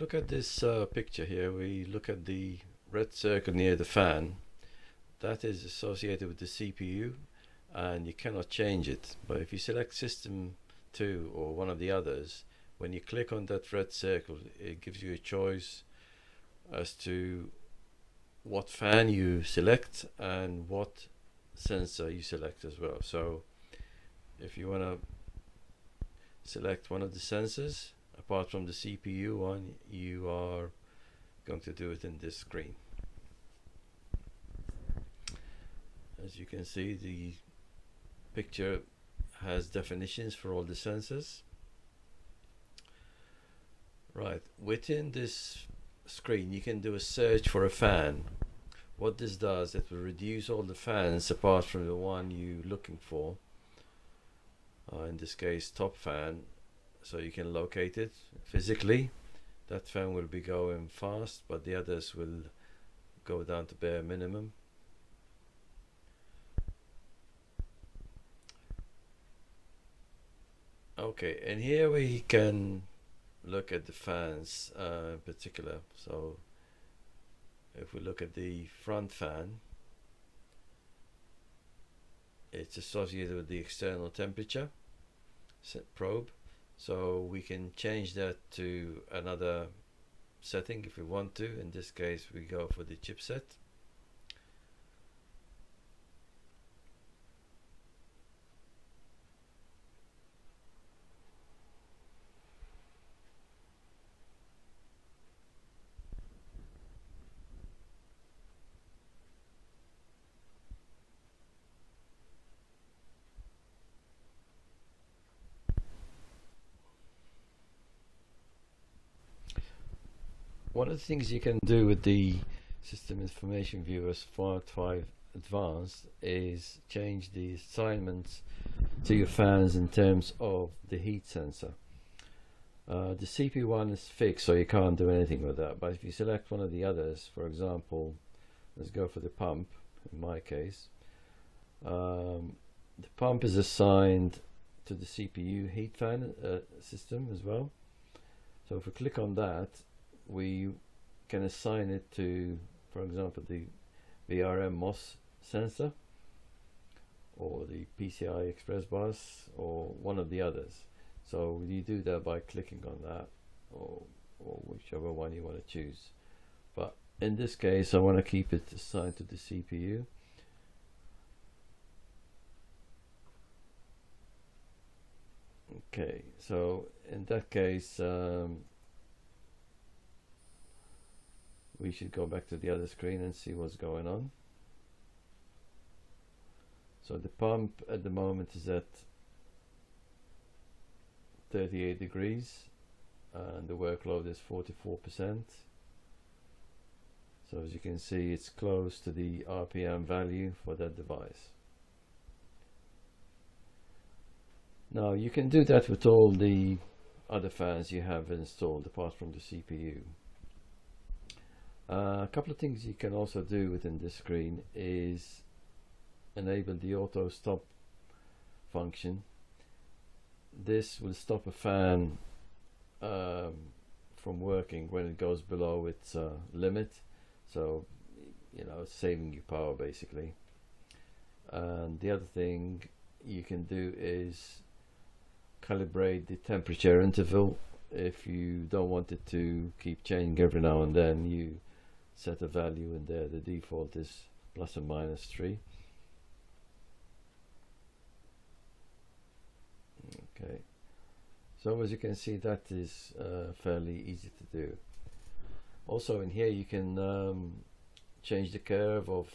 Look at this uh, picture here, we look at the red circle near the fan. That is associated with the CPU and you cannot change it. But if you select system 2 or one of the others, when you click on that red circle, it gives you a choice as to what fan you select and what sensor you select as well. So if you want to select one of the sensors, apart from the CPU one you are going to do it in this screen. As you can see the picture has definitions for all the sensors. Right within this screen you can do a search for a fan. What this does it will reduce all the fans apart from the one you're looking for. Uh, in this case top fan so you can locate it physically. That fan will be going fast but the others will go down to bare minimum. Okay and here we can look at the fans uh, in particular. So if we look at the front fan it's associated with the external temperature probe so we can change that to another setting if we want to. In this case we go for the chipset one of the things you can do with the system information viewer Smart 5 Advanced is change the assignments to your fans in terms of the heat sensor. Uh, the CP1 is fixed so you can't do anything with that but if you select one of the others for example let's go for the pump in my case um, the pump is assigned to the CPU heat fan uh, system as well so if we click on that we can assign it to, for example, the VRM MOS sensor or the PCI Express bus or one of the others. So you do that by clicking on that or, or whichever one you want to choose. But in this case, I want to keep it assigned to the CPU. Okay, so in that case, um, we should go back to the other screen and see what's going on. So the pump at the moment is at 38 degrees and the workload is 44 percent. So as you can see it's close to the RPM value for that device. Now you can do that with all the other fans you have installed apart from the CPU uh, a couple of things you can also do within this screen is enable the auto stop function. This will stop a fan um, from working when it goes below its uh, limit. So you know saving you power basically. And the other thing you can do is calibrate the temperature interval. If you don't want it to keep changing every now and then you set a value in there. The default is plus or minus 3 okay. So as you can see that is uh, fairly easy to do. Also in here you can um, change the curve of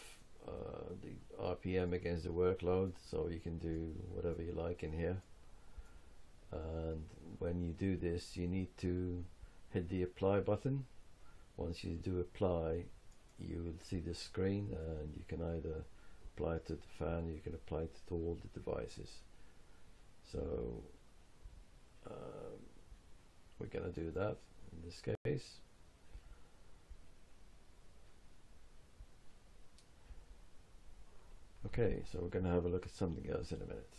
uh, the RPM against the workload. So you can do whatever you like in here. And when you do this you need to hit the apply button once you do apply you will see the screen and you can either apply it to the fan you can apply it to all the devices. So um, we're going to do that in this case. Okay so we're going to have a look at something else in a minute